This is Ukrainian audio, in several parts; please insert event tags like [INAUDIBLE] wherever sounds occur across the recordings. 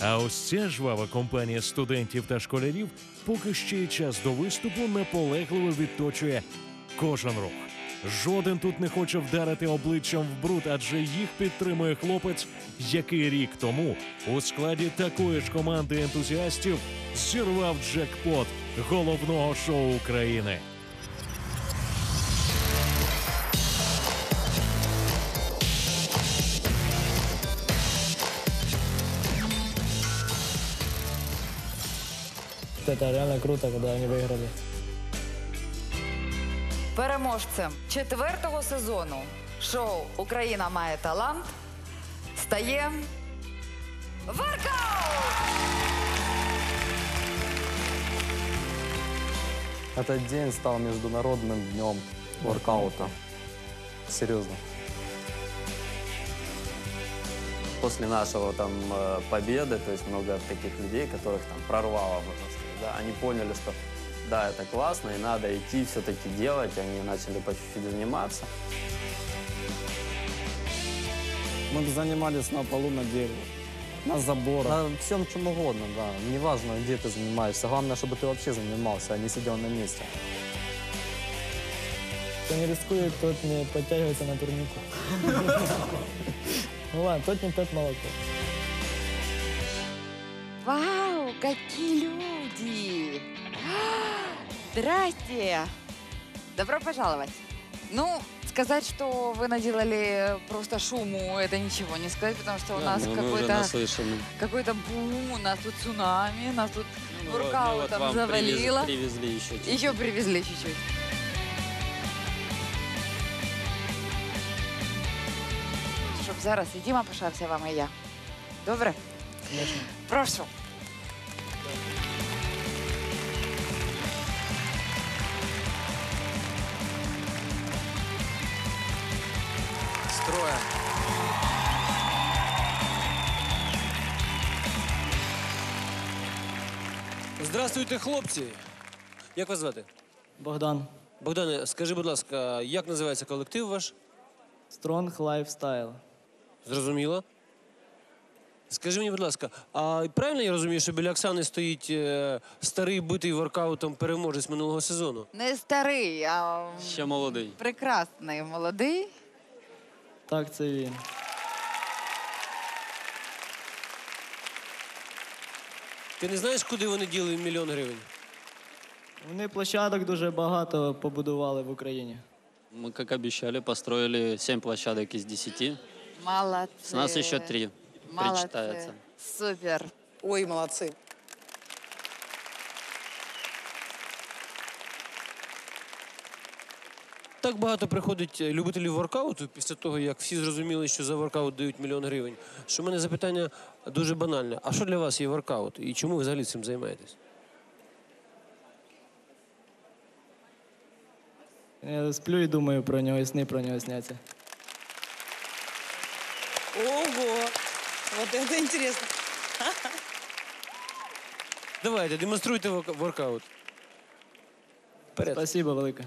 А ось ця жвава компанія студентів та школярів, поки ще й час до виступу, наполегливо відточує кожен рух. Жоден тут не хоче вдарити обличчям в бруд, адже їх підтримує хлопець, який рік тому у складі такої ж команди ентузіастів зірвав джекпот головного шоу України. Это реально круто, когда они выиграли. Переможцем четвертого сезону шоу Україна має талант стає Воркаут! Этот день стал международным днем воркаута. Серьезно. После нашего там э, победы, то есть много таких людей, которых там прорвало, можно сказать, да, они поняли, что да, это классно, и надо идти все-таки делать, и они начали по чуть-чуть заниматься. Мы бы занимались на полу на дереве, на заборах. На всем чем угодно, да. Неважно, где ты занимаешься. Главное, чтобы ты вообще занимался, а не сидел на месте. Кто не рискует, тот не подтягивается на турнику. [LAUGHS] Ну ладно, тот не пьет молоко. Вау, какие люди! Здрасте! Добро пожаловать! Ну, сказать, что вы наделали просто шуму, это ничего не сказать, потому что у нас ну, мы уже какой-то наслышаны. какой-то бум, у нас тут цунами, нас тут Ну, вот- ну, воркаутом вот вам завалило. привез- Привезли еще. чуть-чуть. Еще привезли чуть-чуть. Щоб зараз і Діма пишався вами, і я. Добре? Конечно. Прошу. строя. Здравствуйте, хлопці. Як вас звати? Богдан. Богдане, скажи, будь ласка, як називається колектив ваш? Strong Lifestyle. Зрозуміло. Скажи мені, будь ласка, а правильно я розумію, що біля Оксани стоїть е, старий битий воркаутом переможець минулого сезону? Не старий, а Ще молодий. прекрасний молодий. Так, це він. Ти не знаєш, куди вони діли мільйон гривень? Вони площадок дуже багато побудували в Україні. Мы, как обещали, построили 7 площадок из 10. Молодці. С нас еще 3 Молодці. Супер. Ой, молодцы. Так багато приходить е, любителів воркауту після того, як всі зрозуміли, що за воркаут дають мільйон гривень. Що в мене запитання дуже банальне. А що для вас є воркаут? І чому ви взагалі цим займаєтесь? Я сплю і думаю про нього, і сни про нього сняться. Ого! Вот это интересно. Давайте, демонструйте воркаут. Вперед. Спасибо велике.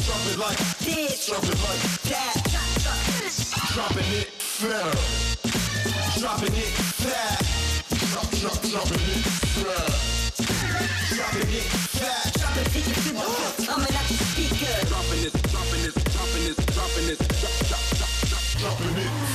Drop it like this, drop it like that, drop, drop, dropping it, drop it like this, drop it like drop, drop, dropping it fair, dropping it drop, dropping it fair, dropping fat, dropping it, Coming out the speaker. dropping it, dropping it, dropping it, dropping it, drop, drop, drop, drop, dropping it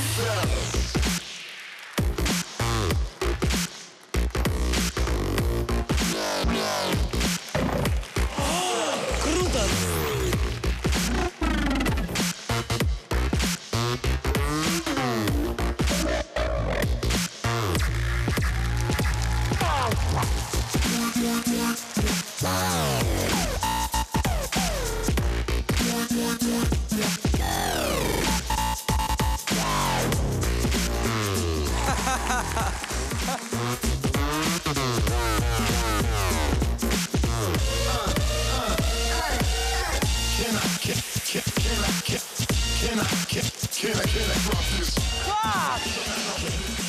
Can I, can, can I, can I drop this? Fuck!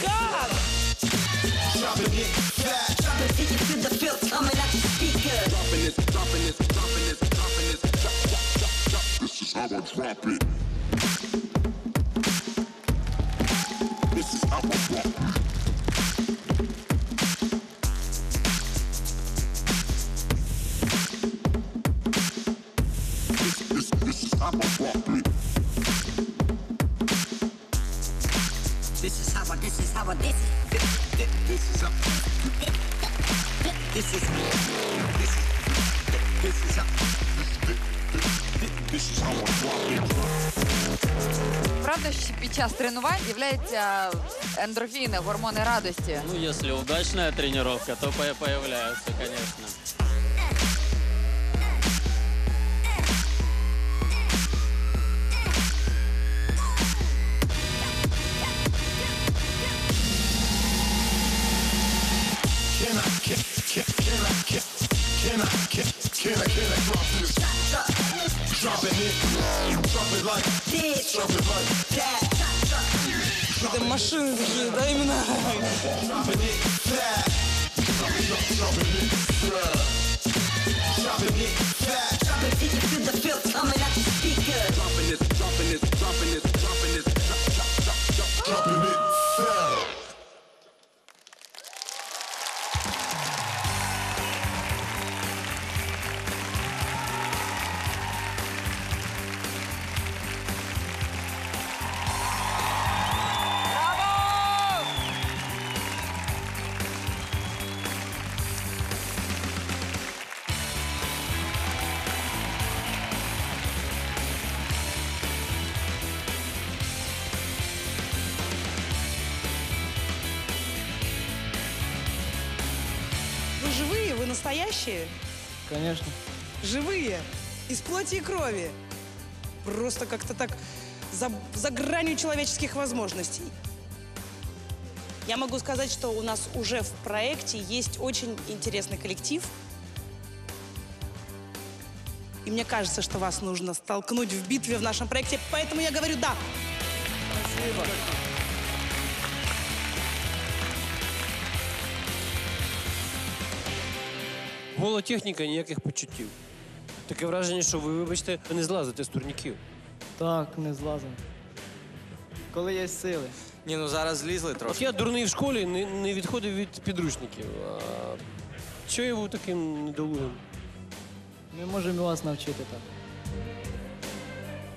God! Dropping it fast. Drop it, take it to the field, coming out your speaker. Dropping this, dropping this, dropping this, dropping this. Drop, drop, drop, drop. This is how I drop it. This is how I drop it. Правда, що під час тренувань з'являються ендорфіни, гормони радості. Ну, если удачная тренировка, то з'являються, конечно. like this, drop it like that. Это машины такие, да, именно. Dropping it fast, drop, drop, dropping it fast, dropping it fast. Настоящие, Звісно. живые, из плоти и крови. Просто как-то так за, за гранью человеческих возможностей. Я могу сказать, что у нас уже в проекте есть очень интересный коллектив. И мне кажется, что вас нужно столкнуть в битве в нашем проекте, поэтому я говорю «да». Гола техніка, ніяких почуттів. Таке враження, що ви, вибачте, не злазите з турніків. Так, не злазимо. Коли є сили. Ні, ну зараз злізли От трошки. я дурний в школі не, не відходив від підручників. А чого я був таким недолугим? Ми можемо вас навчити так.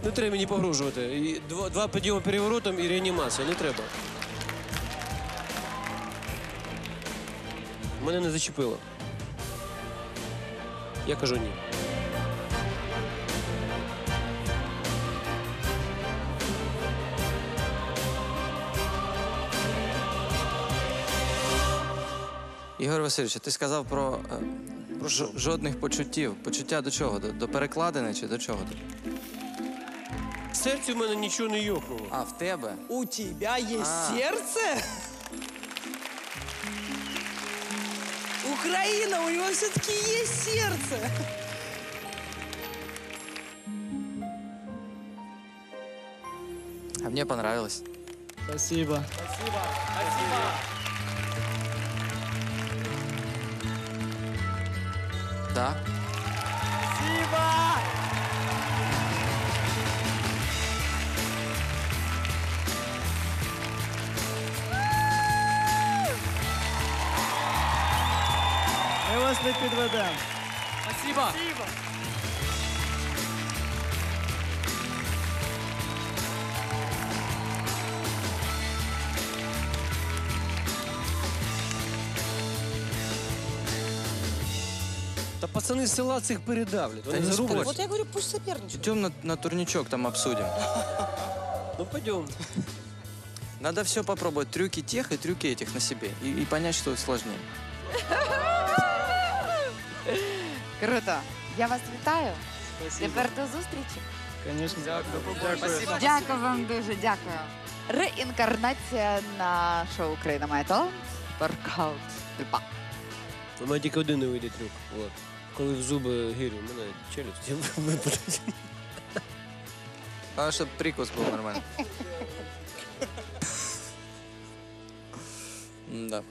Не треба мені погрожувати. І два, два підйоми переворотом і реанімація. Не треба. Мене не зачепило. Я кажу ні. Ігор Васильович, ти сказав про, е, про жодних почуттів. Почуття до чого? До, до перекладини чи до чого? В серці в мене нічого не йохнуло. А, в тебе? У тебя есть А. сердце? Украина, у него все-таки есть сердце. А мне понравилось. Спасибо. Да? Вас не підведемо. Та пацани з села цих передавлять. Вони не зарублять. спорь. Вот я говорю, пусть соперничают. Идем на, на турничок, там обсудим. [LAUGHS] Ну пойдем. Надо все попробовать. Трюки тех и трюки этих на себе. И, и понять, что сложнее. [LAUGHS] Круто. Я вас вітаю. Тепер до зустрічі. Звісно. Дякую. Дякую вам дуже, дякую. Реінкарнація на шоу Україна має талант. Воркаут. Льва. У мене тільки один не вийде трюк. От. Коли в зуби гирю, у мене челюсть [LAUGHS] випадуть. А чтобы прикус был нормальный. [LAUGHS] Да.